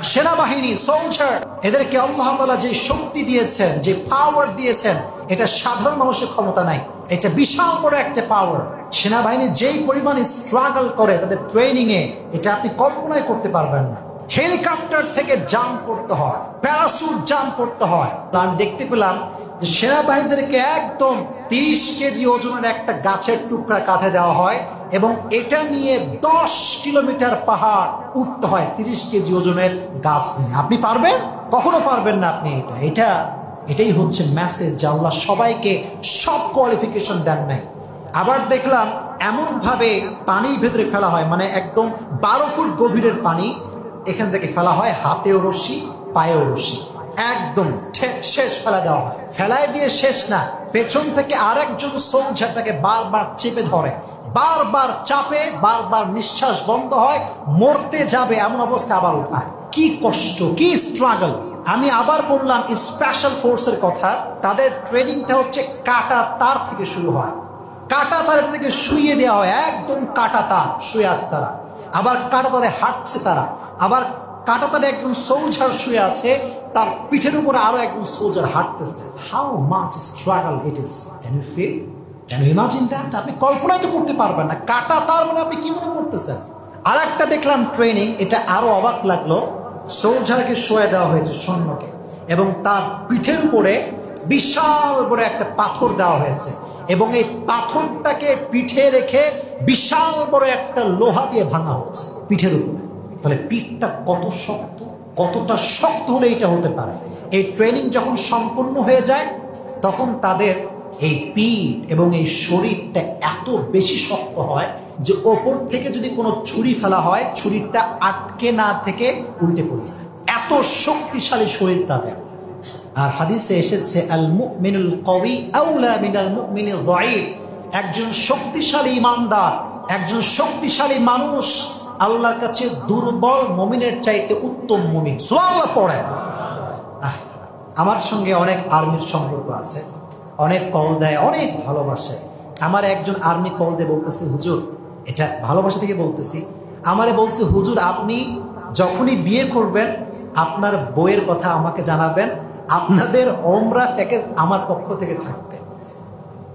সেনাবাহিনী সোলজার এদেরকে আল্লাহ তাআলা যে শক্তি দিয়েছেন, যে পাওয়ার দিয়েছেন, এটা সাধারণ মানুষের ক্ষমতা নাই। এটা বিশাল বড় একটা পাওয়ার সেনাবাহিনী যেই পরিমাণ স্ট্রাগল করে তাদের ট্রেনিং এ, এটা আপনি কল্পনাই করতে পারবেন না। হেলিকপ্টার থেকে জাম্প করতে হয় প্যারাসুট জাম্প করতে হয়। তা আমি দেখতে পেলাম যে সেনাবাহিনীদেরকে একদম তিরিশ কেজি ওজনের একটা গাছের টুকরা কাঁধে দেওয়া হয়। এবং এটা নিয়ে দশ কিলোমিটার পাহাড় উঠতে হয়, তিরিশ কেজি ওজনের গাছ নিয়ে। আপনি পারবেন? কখনো পারবেন না আপনি এটা। এটা, এটাই হচ্ছে মেসেজ যে আল্লাহ সবাইকে সব কোয়ালিফিকেশন দেন নাই। আবার দেখলাম এমন ভাবে পানির ভেতরে ফেলা হয় মানে একদম বারো ফুট গভীরের পানি, এখান থেকে ফেলা হয় হাতেও রশি পায়েও রশি একদম শেষ ফেলা দেওয়া হয়। ফেলায় দিয়ে শেষ না, পেছন থেকে আরেকজন সোলজার তাকে বারবার চেপে ধরে। বারবার চাপে, বারবার নিঃশ্বাস বন্ধ হয়, মরতে যাবে এমন অবস্থা আবার উঠায়। কি কষ্ট, কি স্ট্রাগল আমি আবার বললাম স্পেশাল ফোর্সের কথা, তাদের ট্রেনিংটা হচ্ছে কাটা তার থেকে শুরু হয়। কাটা তারের থেকে শুয়ে দেওয়া হয়, একদম কাটা তার, শুয়ে আছে তারা। আবার কাটা তারে হাঁটছে তারা। আবার কাটা তারে একজন সোলজার শুয়ে আছে, তার পিঠের উপরে আরও একজন সোলজার হাঁটতেছে। How much struggle it is can you feel you imagine that আপনি কল্পনাই তো করতে পারবেন না। কাটা তার মানে আপনি কি মনে করতেছেন? আর একটা দেখলাম ট্রেনিং এটা আরও অবাক লাগল। সোলজারকে শোয়ে দেওয়া হয়েছে সৈন্যকে এবং তার পিঠের উপরে বিশাল বড় একটা পাথর দেওয়া হয়েছে এবং এই পাথরটাকে পিঠে রেখে বিশাল বড় একটা লোহা দিয়ে ভাঙা হচ্ছে পিঠের উপরে। তাহলে পিঠটা কত শক্ত, কতটা শক্ত হলে এটা হতে পারে? এই ট্রেনিং যখন সম্পূর্ণ হয়ে যায়, তখন তাদের এই পিঠ এবং এই শরীরটা এত বেশি শক্ত হয় যে ওপর থেকে যদি কোনো ছুরি ফেলা হয়, ছুরিটা আটকে না থেকে উল্টে পড়ে যায়। এত শক্তিশালী শরীর তাদের। আর হাদিসে এসেছে আল যায়ীফ একজন শক্তিশালী ইমানদার, একজন শক্তিশালী মানুষ আল্লাহর কাছে দুর্বল মুমিনের চাইতে উত্তম মুমিন। সুবহানাল্লাহ পড়ে। আমার সঙ্গে অনেক আর্মির সম্পর্ক আছে। অনেক কল দেয়, অনেক ভালোবাসে। আমার একজন আর্মি কল দিয়ে বলতেছে, হুজুর, এটা ভালোবাসা থেকে বলতেছি। আমারে বলছে, হুজুর, আপনি যখনই বিয়ে করবেন, আপনার বইয়ের কথা আমাকে জানাবেন, আপনাদের ওমরা প্যাকেজ আমার পক্ষ থেকে থাকবে।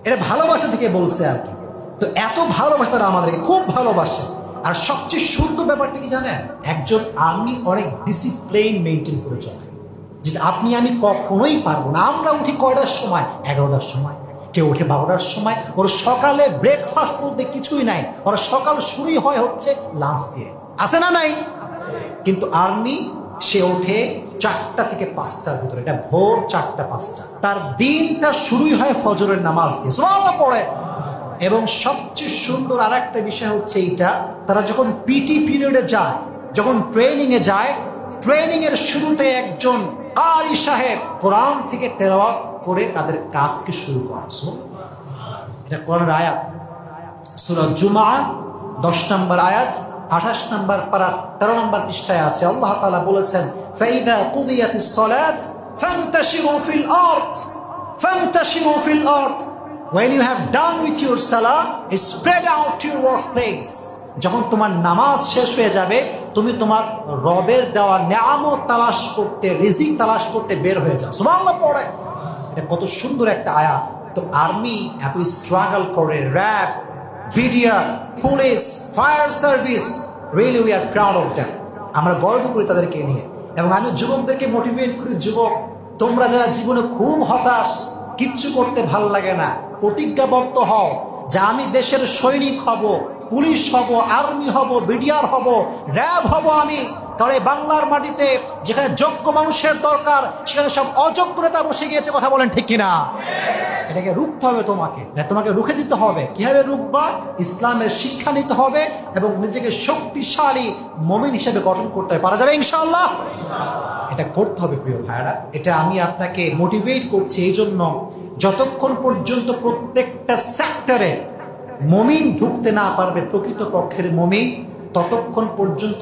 এটা ভালোবাসা থেকে বলছে আর কি। তো এত ভালোবাসা তারা আমাদেরকে, খুব ভালোবাসে। আর সবচেয়ে সুন্দর ব্যাপারটা কি জানেন? একজন আর্মি অনেক ডিসিপ্লিন মেনটেন করে চলে। যেটা আপনি, আমি কখনোই পারব না। আমরা উঠি কয়টার সময়? এগারোটার সময়। কেউ উঠে বারোটার সময়। ওর সকালে ব্রেকফাস্ট বলতে কিছুই নাই। ওর সকাল শুরুই হয় হচ্ছে লাঞ্চ দিয়ে। আছে না নাই? কিন্তু আর্মি সে ওঠে চারটা থেকে পাঁচটার ভিতরে। এটা ভোর চারটা, পাঁচটা। তার দিনটা শুরুই হয় ফজরের নামাজ দিয়ে। পড়ে। এবং সবচেয়ে সুন্দর আর একটা বিষয় হচ্ছে এইটা, তারা যখন পিটি পিরিয়ডে যায়, যখন ট্রেনিং এ যায় ট্রেনিং এর শুরুতে একজন কারি সাহেব কোরআন থেকে তেলাওয়াত করে তাদের কাজকে শুরু করা এটা কোরআনের আয়াত। সুরা জুমা দশ নম্বর আয়াত, আঠাশ নম্বর পারা, তেরো নম্বর পৃষ্ঠায় আছে। আল্লাহ তালা বলেছেন, ফাইদা কুদিয়াতিস সালাত ফান্তাশিরু ফিল আরদ, ফান্তাশিরু ফিল আরদ। When you have done with your salah, spread out to your workplace. যখন তোমার নামাজ শেষ হয়ে যাবে, তুমি তোমার রবের দেওয়া নিয়ামত তালাশ করতে, রিজিক তালাশ করতে বের হয়ে যাও। সুবহানাল্লাহ, পড়ে। এটা কত সুন্দর একটা আয়াত। তো আর্মি এত স্ট্রাগল করে RAB BDR police fire service really we are proud of them আমরা গর্ব করি তাদেরকে নিয়ে। এবং আমি যুবকদেরকে মোটিভেট করি, যুবক, তোমরা যারা জীবনে খুব হতাশ, কিচ্ছু করতে ভালো লাগে না, প্রতিজ্ঞাবদ্ধ হও যে আমি দেশের সৈনিক হব পুলিশ হব, আর্মি হব, বিডিআর হব, র্যাব হব আমি। এই বাংলার মাটিতে যেখানে যোগ্য মানুষের দরকার, সেখানে সব অযোগ্য নেতা বসে গিয়েছে, কথা বলেন ঠিক কিনা? এটাকে রুখতে হবে তোমাকে। তোমাকে রুখে দিতে হবে। কীভাবে রুখবা? ইসলামের শিক্ষা নিতে হবে এবং নিজেকে শক্তিশালী মমিন হিসেবে গঠন করতে হবে। পারা যাবে ইনশাল্লাহ এটা করতে হবে প্রিয় ভাইরা এটা আমি আপনাকে মোটিভেট করছি। এই জন্য যতক্ষণ পর্যন্ত প্রত্যেকটা সেক্টরে মমিন ঢুকতে না পারবে প্রকৃত পক্ষের মমিন ততক্ষণ পর্যন্ত